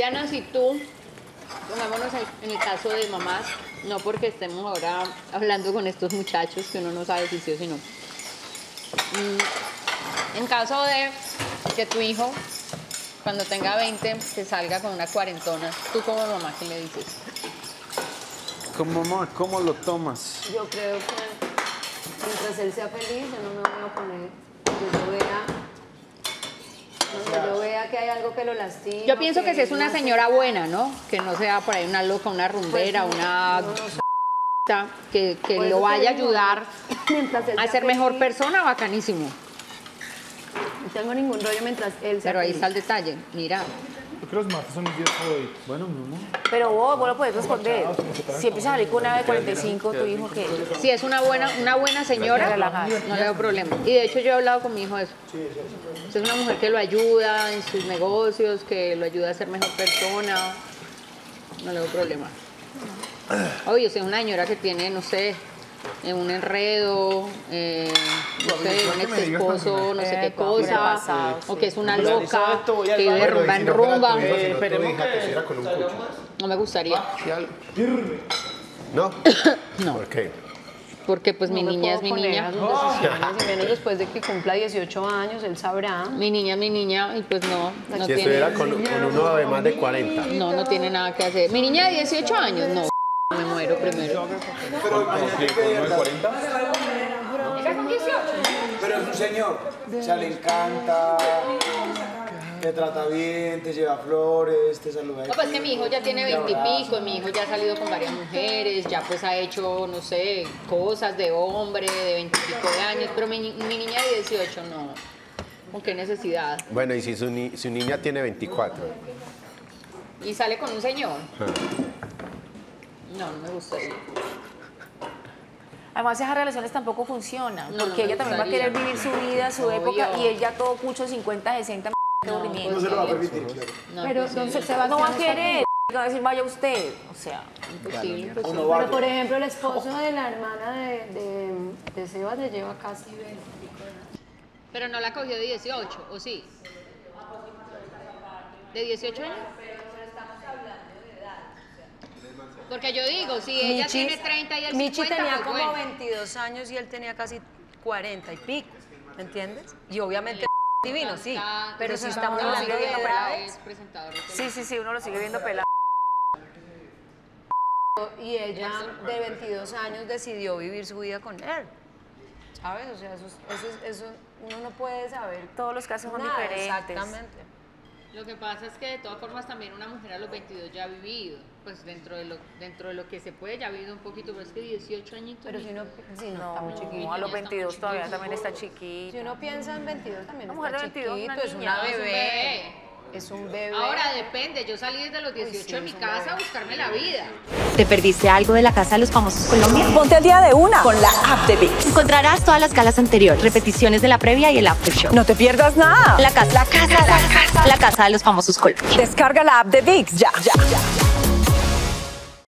Diana, si tú, pongámonos en- el caso de mamás, no porque estemos ahora hablando con estos muchachos que uno no sabe si sí o si no. Mm, en caso de que tu hijo, cuando tenga 20, se salga con una cuarentona, tú como mamá, ¿qué le dices? ¿Cómo, mamá, ¿Cómo lo tomas? Yo creo que mientras él sea feliz, yo no me voy a vea, cuando yo vea que hay algo que lo lastima. Yo pienso que si es una señora buena, ¿no? Que no sea por ahí una loca, una rumbera, pues, una... no, no sé. que, que Por lo eso vaya a digo, ayudar mientras él a sea ser mejor feliz, persona, bacanísimo. No tengo ningún rollo mientras él sea Pero ahí feliz. está el detalle. Mira, Yo creo que los martes son mis días favoritos. Bueno, mi amor. Pero vos, vos lo puedes responder. Si empiezas a salir con una de 45, tu hijo que... si es una buena, una buena señora, no le veo problema. Y de hecho yo he hablado con mi hijo de eso. Si es una mujer que lo ayuda en sus negocios, que lo ayuda a ser mejor persona, no le veo problema. Oye, si es una señora que tiene, no sé, eh, un enredo, eh, no sé, un ex esposo, no sé qué cosa, o que es una loca, que vive de rumba en rumba, Esperemos que... con un cucho. no me gustaría. ¿No? No. ¿Por qué? Porque pues mi No niña es mi niña. y menos después de que cumpla 18 años, él sabrá. Mi niña es mi niña y pues no, no Si estuviera tiene, con, con uno de más de 40. no, no tiene nada que hacer. Mi niña de 18 años, no. Me muero primero. Pero es un señor, o sea, le encanta, te trata bien, te lleva flores, te saluda. No, pues que mi hijo ya tiene veintipico, mi hijo ya ha salido con varias mujeres, ya pues ha hecho, no sé, cosas de hombre, de veintipico de años, pero mi, ni- mi niña de 18 no. ¿Con qué necesidad? Bueno, y si su, ni- su niña tiene 24. Y sale con un señor. No, no me gustaría. Además, esas relaciones tampoco funcionan, No, porque no ella también va a querer vivir su vida, su Obvio. época, y él ya todo cucho, 50, 60, qué aburrimiento. No se lo va a permitir, claro. No, Pero entonces Sebastián No va a querer, va a decir, vaya usted, o sea... Imposible, imposible. Va Pero por ejemplo, el esposo de la hermana de, de, de Sebas le lleva casi 20. Pero no la cogió de 18, ¿o sí? ¿De 18 años? Porque yo digo, si ella Michi- tiene 30 y él Michi 50, tenía pues como bueno. 22 años y él tenía casi 40 y pico, ¿me entiendes? Y obviamente divino, sí, pero si estamos hablando de sigue viendo edades Sí, sí, sí, uno lo sigue viendo pelado. y ella de 22 años decidió vivir su vida con él. ¿Sabes? O sea, eso, es- eso, es- eso uno no puede saber Todos los casos son nada, diferentes. Exactamente. Lo que pasa es que de todas formas también una mujer a los 22 ya ha vivido, pues dentro de lo, dentro de lo que se puede ya ha vivido un poquito, pero es que 18 añitos. Pero si no, si no, No, está muy chiquito. a los está muy 22 todavía también está Si chiquita. uno piensa en 22 también Una está mujer de 22 es chiquito, una es niña, una es un bebé. Es un bebé. Ahora depende, yo salí desde los 18 sí, de mi casa a buscarme la vida. ¿Te perdiste algo de la Casa de los Famosos Colombia? Ponte al día de una con la app de VIX. Encontrarás todas las galas anteriores, repeticiones de la previa y el after show. No te pierdas nada. La casa, la casa, la casa, la casa de los Famosos Colombia. Descarga la app de VIX ya, ya, ya.